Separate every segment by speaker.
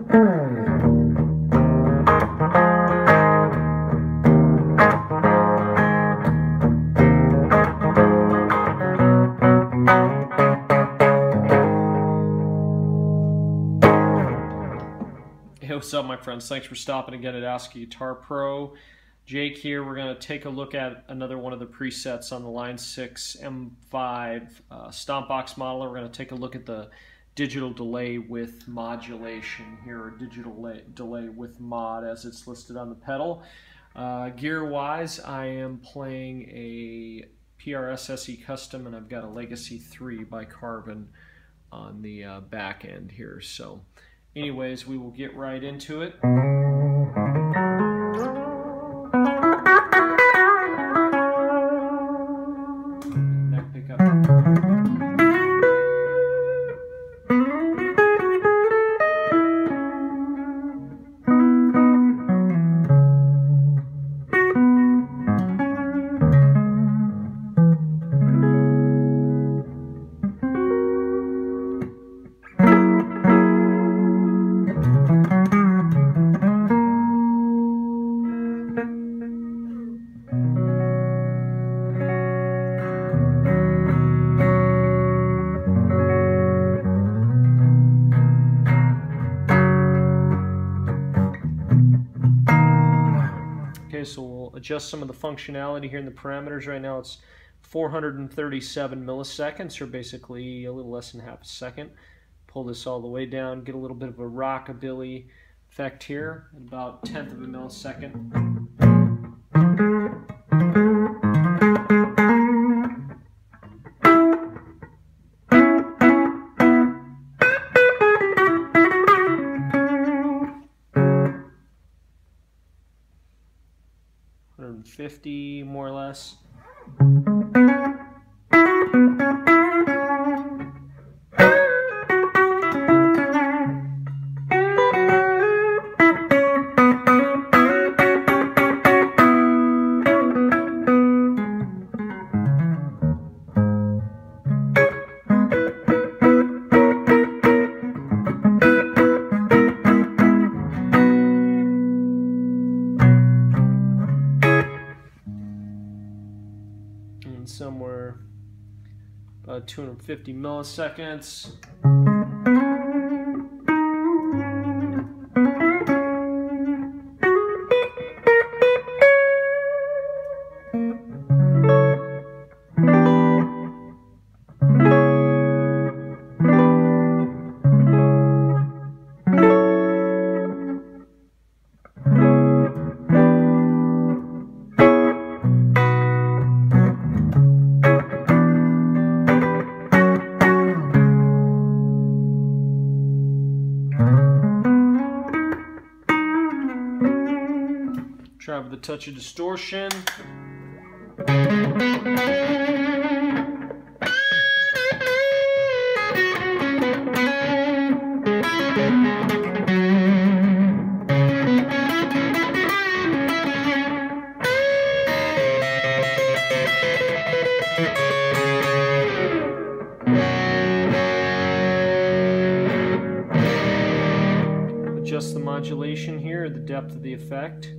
Speaker 1: Hey, what's up, my friends? Thanks for stopping again at Ask Guitar Pro. Jake here. We're going to take a look at another one of the presets on the Line 6 M5 uh, Stompbox modeler. We're going to take a look at the digital delay with modulation here, or digital delay with mod as it's listed on the pedal. Uh, Gear-wise, I am playing a PRS SE Custom, and I've got a Legacy 3 by Carvin on the uh, back end here. So anyways, we will get right into it. Adjust some of the functionality here in the parameters. Right now it's 437 milliseconds, or basically a little less than half a second. Pull this all the way down, get a little bit of a rockabilly effect here, about tenth of a millisecond. Hundred and fifty, more or less. 250 milliseconds. Touch of distortion. Adjust the modulation here, the depth of the effect.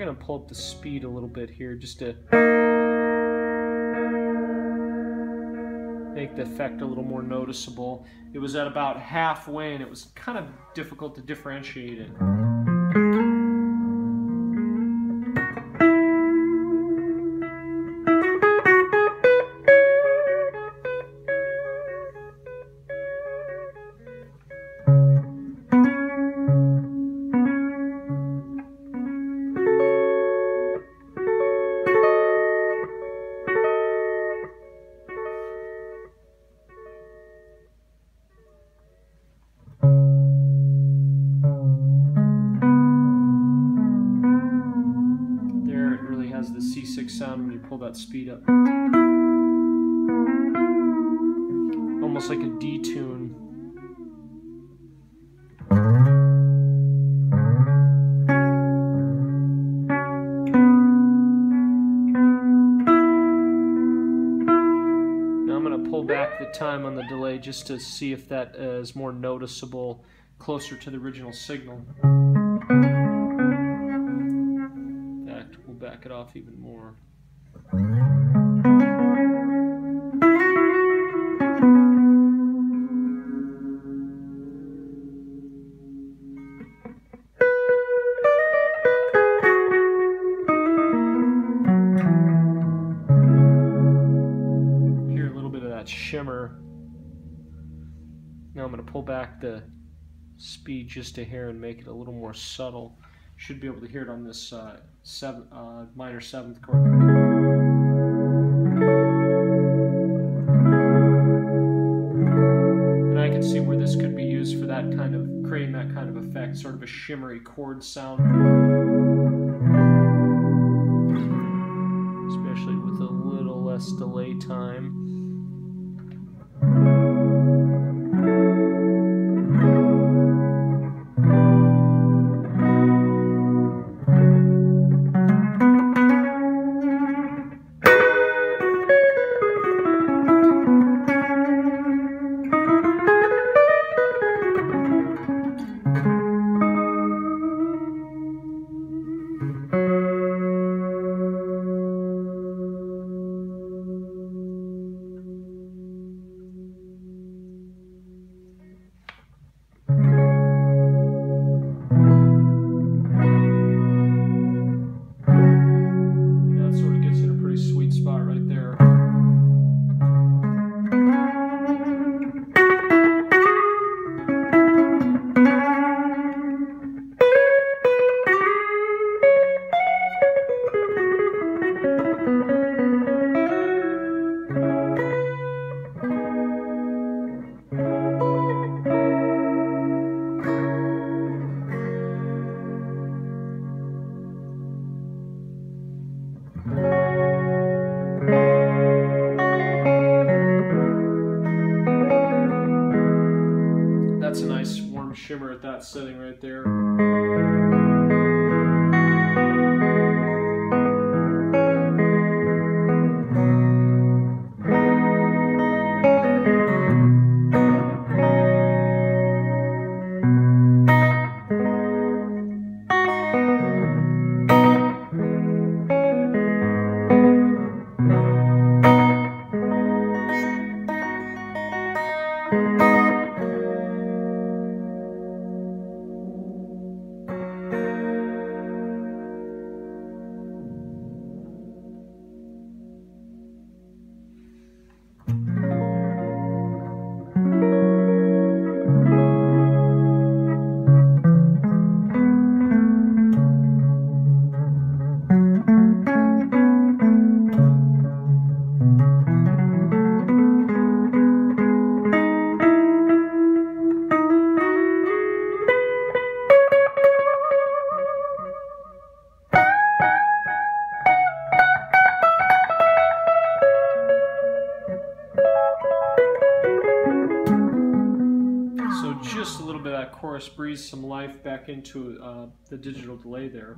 Speaker 1: Going to pull up the speed a little bit here just to make the effect a little more noticeable. It was at about halfway and it was kind of difficult to differentiate it. Sound when you pull that speed up. Almost like a D-tune. Now I'm going to pull back the time on the delay just to see if that is more noticeable closer to the original signal. Back it off even more. Hear a little bit of that shimmer. Now I'm going to pull back the speed just a hair and make it a little more subtle. Should be able to hear it on this uh, seven, uh, minor seventh chord. And I can see where this could be used for that kind of, creating that kind of effect, sort of a shimmery chord sound. Especially with a little less delay time. Shimmer right that setting right there. chorus breathes some life back into uh, the digital delay there.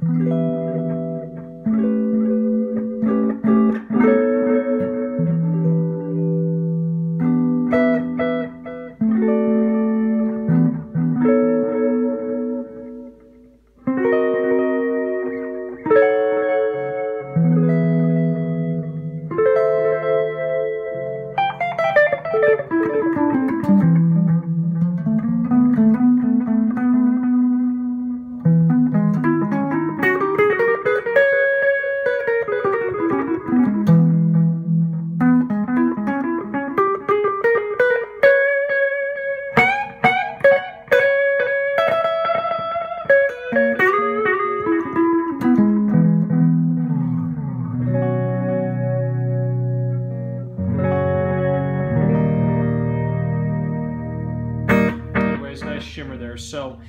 Speaker 1: Nice shimmer there. So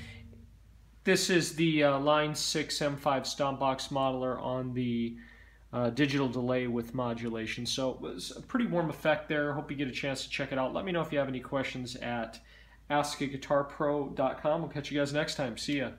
Speaker 1: this is the uh, Line 6 M5 Stomp Box modeler on the uh, digital delay with modulation. So it was a pretty warm effect there. Hope you get a chance to check it out. Let me know if you have any questions at askaguitarpro.com. We'll catch you guys next time. See ya.